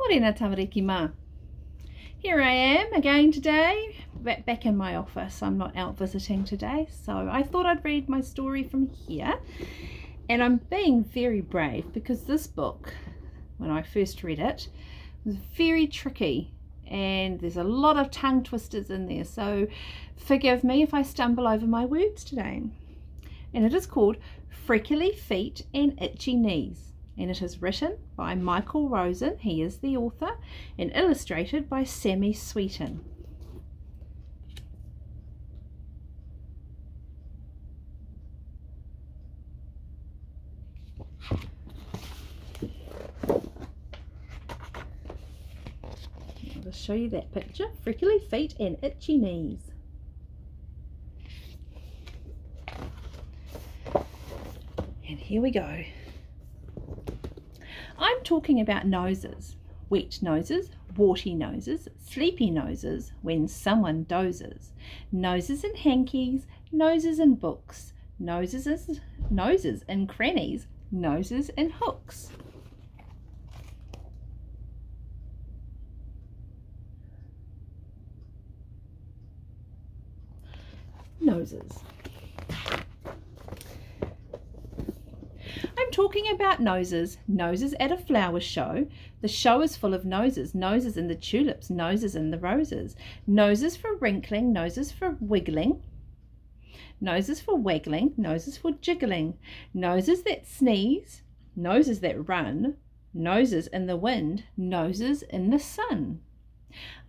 Morena tamariki mā. Here I am again today, back in my office. I'm not out visiting today, so I thought I'd read my story from here. And I'm being very brave because this book, when I first read it, was very tricky and there's a lot of tongue twisters in there. So forgive me if I stumble over my words today. And it is called Freckly Feet and Itchy Knees and it is written by Michael Rosen, he is the author, and illustrated by Sammy Sweeten. I'll just show you that picture. Freckly feet and itchy knees. And here we go. I'm talking about noses, wet noses, warty noses, sleepy noses, when someone dozes, noses in hankies, noses in books, noses, is, noses in crannies, noses in hooks. Noses. Talking about noses, noses at a flower show. The show is full of noses, noses in the tulips, noses in the roses, noses for wrinkling, noses for wiggling, noses for waggling, noses for jiggling, noses that sneeze, noses that run, noses in the wind, noses in the sun.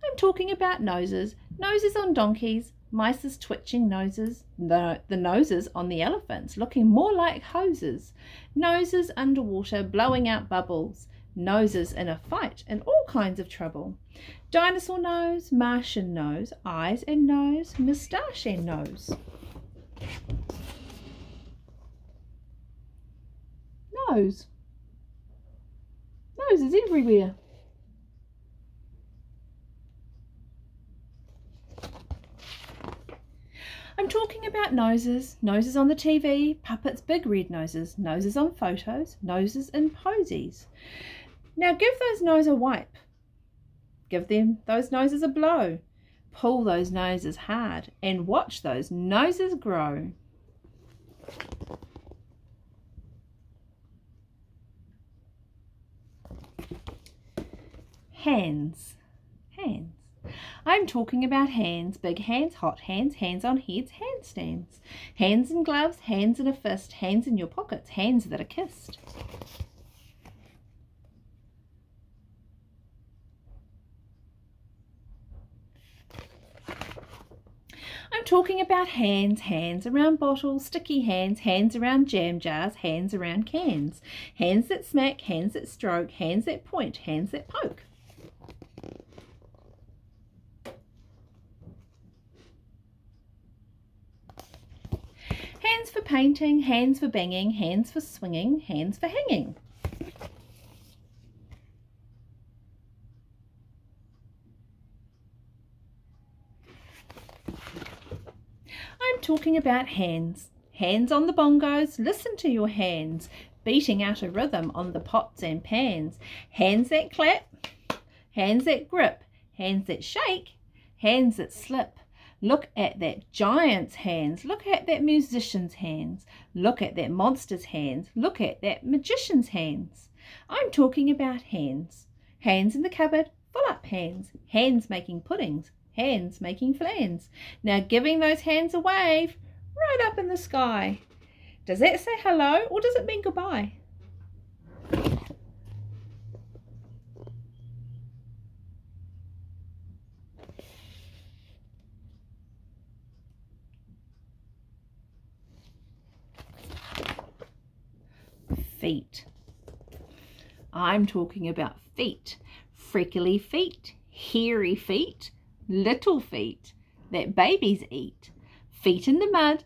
I'm talking about noses, noses on donkeys, mice's twitching noses, the, the noses on the elephants looking more like hoses, noses underwater blowing out bubbles, noses in a fight and all kinds of trouble. Dinosaur nose, Martian nose, eyes and nose, moustache and nose. Nose. Noses everywhere. I'm talking about noses, noses on the TV, puppets, big red noses, noses on photos, noses in posies. Now give those noses a wipe. Give them those noses a blow. Pull those noses hard and watch those noses grow. Hands, hands. I'm talking about hands, big hands, hot hands, hands on heads, handstands. Hands in gloves, hands in a fist, hands in your pockets, hands that are kissed. I'm talking about hands, hands around bottles, sticky hands, hands around jam jars, hands around cans. Hands that smack, hands that stroke, hands that point, hands that poke. Hands for painting, hands for banging, hands for swinging, hands for hanging. I'm talking about hands. Hands on the bongos, listen to your hands, beating out a rhythm on the pots and pans. Hands that clap, hands that grip, hands that shake, hands that slip, Look at that giant's hands. Look at that musician's hands. Look at that monster's hands. Look at that magician's hands. I'm talking about hands. Hands in the cupboard, full up hands. Hands making puddings. Hands making flans. Now giving those hands a wave right up in the sky. Does that say hello or does it mean goodbye? Feet. I'm talking about feet. Freckly feet, hairy feet, little feet that babies eat. Feet in the mud,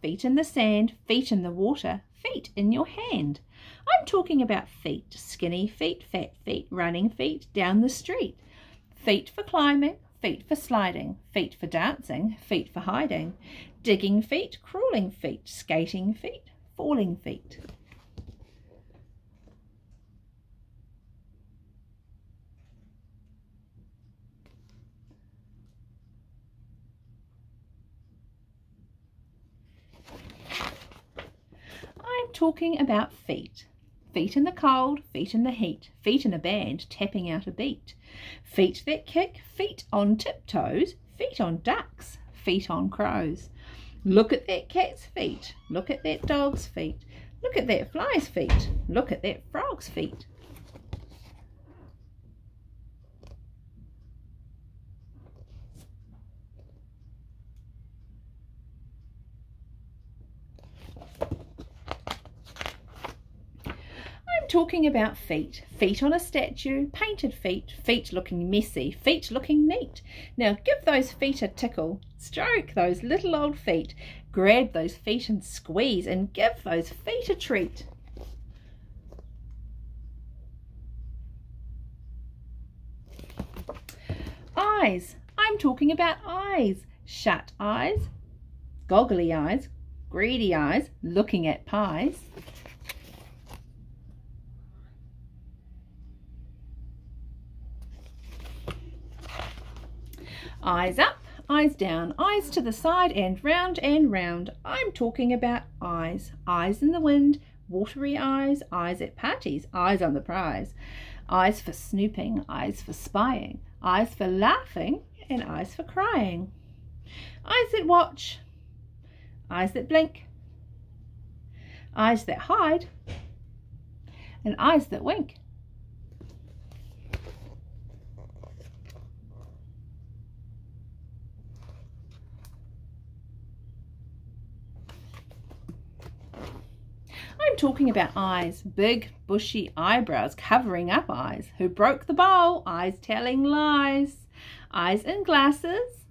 feet in the sand, feet in the water, feet in your hand. I'm talking about feet, skinny feet, fat feet, running feet down the street. Feet for climbing, feet for sliding, feet for dancing, feet for hiding. Digging feet, crawling feet, skating feet, falling feet. Talking about feet. Feet in the cold, feet in the heat, feet in a band tapping out a beat. Feet that kick, feet on tiptoes, feet on ducks, feet on crows. Look at that cat's feet, look at that dog's feet, look at that fly's feet, look at that frog's feet. Talking about feet. Feet on a statue, painted feet, feet looking messy, feet looking neat. Now give those feet a tickle, stroke those little old feet, grab those feet and squeeze and give those feet a treat. Eyes. I'm talking about eyes. Shut eyes, goggly eyes, greedy eyes, looking at pies. Eyes up, eyes down, eyes to the side and round and round. I'm talking about eyes. Eyes in the wind, watery eyes, eyes at parties, eyes on the prize. Eyes for snooping, eyes for spying, eyes for laughing, and eyes for crying. Eyes that watch, eyes that blink, eyes that hide, and eyes that wink. I'm talking about eyes, big, bushy eyebrows covering up eyes. Who broke the bowl? Eyes telling lies. Eyes in glasses.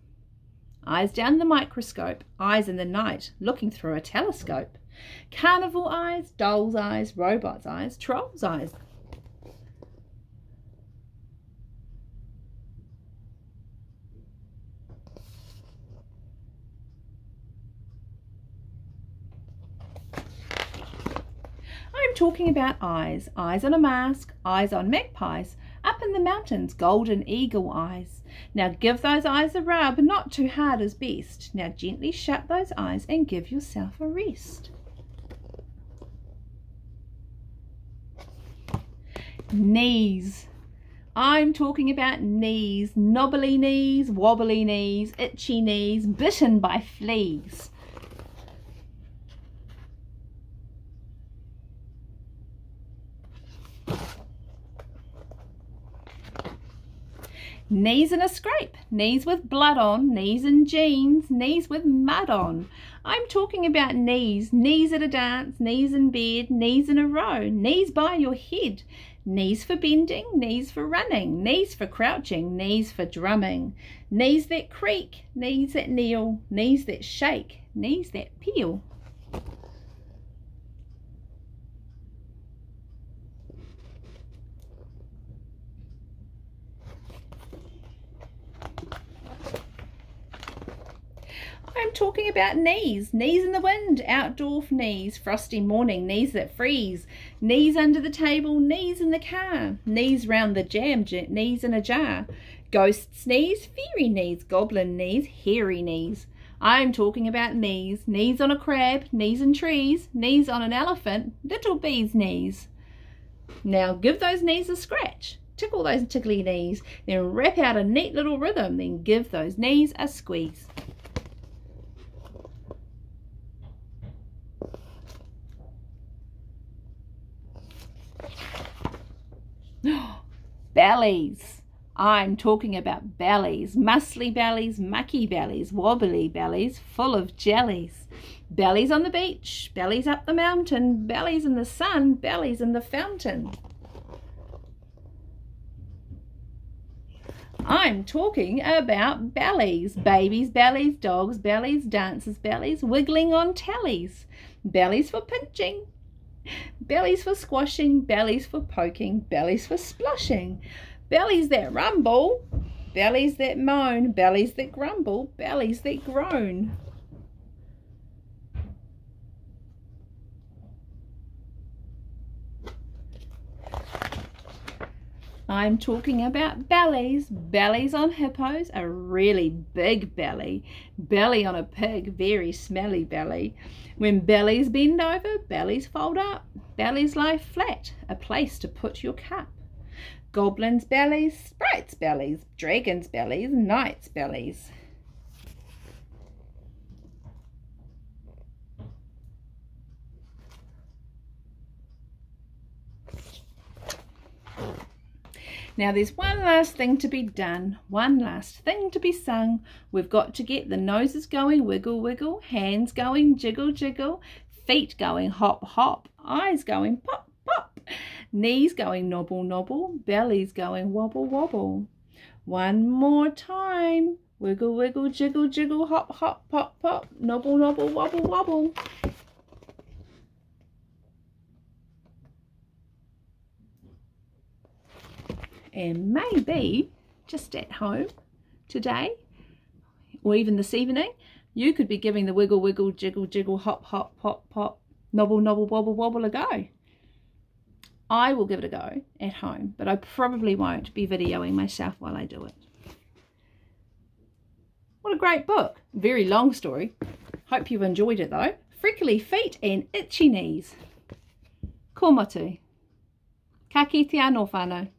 Eyes down the microscope. Eyes in the night, looking through a telescope. Carnival eyes, doll's eyes, robot's eyes, troll's eyes. Talking about eyes. Eyes on a mask, eyes on magpies, up in the mountains, golden eagle eyes. Now give those eyes a rub, not too hard as best. Now gently shut those eyes and give yourself a rest. Knees. I'm talking about knees, knobbly knees, wobbly knees, itchy knees, bitten by fleas. Knees in a scrape, knees with blood on, knees in jeans, knees with mud on. I'm talking about knees, knees at a dance, knees in bed, knees in a row, knees by your head, knees for bending, knees for running, knees for crouching, knees for drumming, knees that creak, knees that kneel, knees that shake, knees that peel. I'm talking about knees, knees in the wind, outdoor knees, frosty morning, knees that freeze, knees under the table, knees in the car, knees round the jam, knees in a jar, ghosts knees, fairy knees, goblin knees, hairy knees. I'm talking about knees, knees on a crab, knees in trees, knees on an elephant, little bee's knees. Now give those knees a scratch, tickle those tickly knees, then rap out a neat little rhythm, then give those knees a squeeze. Bellies. I'm talking about bellies, muscly bellies, mucky bellies, wobbly bellies, full of jellies. Bellies on the beach, bellies up the mountain, bellies in the sun, bellies in the fountain. I'm talking about bellies, babies' bellies, dogs' bellies, dancers' bellies, wiggling on tallies, bellies for pinching, bellies for squashing, bellies for poking, bellies for splushing, bellies that rumble, bellies that moan, bellies that grumble, bellies that groan. I'm talking about bellies. Bellies on hippos, a really big belly. Belly on a pig, very smelly belly. When bellies bend over, bellies fold up. Bellies lie flat, a place to put your cup. Goblins' bellies, sprites' bellies, dragons' bellies, knights' bellies. Now there's one last thing to be done, one last thing to be sung. We've got to get the noses going, wiggle, wiggle, hands going, jiggle, jiggle, feet going, hop, hop, eyes going, pop, pop, knees going, nobble, nobble, bellies going, wobble, wobble. One more time. Wiggle, wiggle, jiggle, jiggle, hop, hop, pop, pop, nobble, nobble, wobble, wobble. And maybe just at home today or even this evening you could be giving the wiggle wiggle jiggle jiggle hop hop pop pop nobble nobble wobble wobble a go. I will give it a go at home but I probably won't be videoing myself while I do it. What a great book. Very long story. Hope you've enjoyed it though. Freckly feet and itchy knees. Ko motu ka ki te anō whānau